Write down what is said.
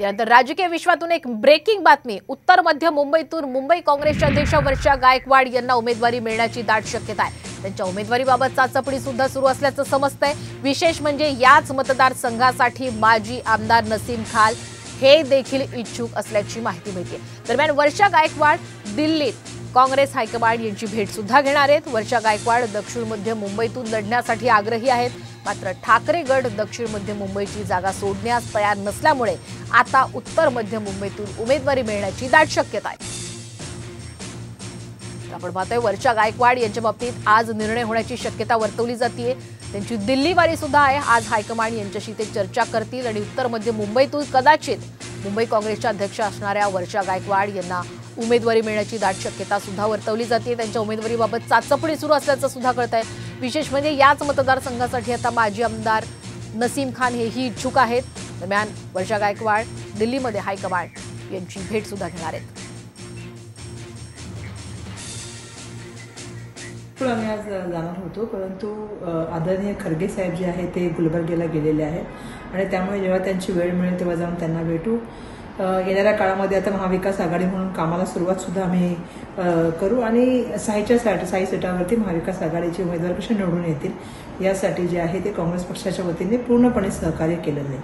यानंतर राजकीय विश्वातून एक ब्रेकिंग बातमी. उत्तर मध्य मुंबईतून मुंबई काँग्रेसच्या अध्यक्ष वर्षा गायकवाड यांना उमेदवारी मिळण्याची दाट शक्यता आहे. त्यांच्या उमेदवारीबाबत चाचपणी सुद्धा सुरू असल्याचं समजतंय. विशेष म्हणजे याच मतदारसंघासाठी माजी आमदार नसीम खाल हे देखील इच्छुक असल्याची माहिती मिळते. दरम्यान वर्षा गायकवाड दिल्लीत काँग्रेस हायकमांड यांची भेट सुद्धा घेणार आहेत. वर्षा गायकवाड दक्षिण मध्य मुंबईतून लढण्यासाठी आग्रही आहेत. मात्र ठाकरे गट दक्षिण मध्य मुंबईची जागा सोडण्यास तयार नसल्यामुळे आता उत्तर मध्य मुंबईतून उमेदवारी मिळण्याची दाट शक्यता आहे. तर आपण पाहतोय वर्षा गायकवाड यांच्या बाबतीत आज निर्णय होण्याची शक्यता वर्तवली जाते त्यांची दिल्लीवारी सुद्धा आहे. आज हायकमांड यांच्याशी ते चर्चा करतील आणि उत्तर मध्य मुंबईतून कदाचित मुंबई काँग्रेसच्या अध्यक्ष असणाऱ्या वर्षा गायकवाड यांना उमेदवारी मिळण्याची दाट शक्यता सुद्धा वर्तवली जाते त्यांच्या उमेदवारीबाबत चाचपणी सुरू असल्याचं सुद्धा कळत आहे विशेष म्हणजे याच मतदारसंघासाठी आता माजी आमदार नसीम खान हेही इच्छुक आहेत. दरम्यान वर्षा गायकवाड दिल्लीमध्ये हायकमांड यांची भेट सुद्धा घेणार आहेत. आम्ही आज जाणार होतो. परंतु आदरणीय खरगे साहेब जे आहे ते गुलबर्गेला गेलेले आहेत. आणि त्यामुळे जेव्हा त्यांची वेळ मिळेल तेव्हा जाऊन त्यांना भेटू. येणाऱ्या काळामध्ये आता महाविकास आघाडी म्हणून कामाला सुरुवात सुद्धा आम्ही करू आणि साईच्या साठ साई सीटावरती महाविकास आघाडीचे उमेदवार कसे निवडून येतील यासाठी जे आहे ते काँग्रेस पक्षाच्या वतीने पूर्णपणे सहकार्य केलं जाईल.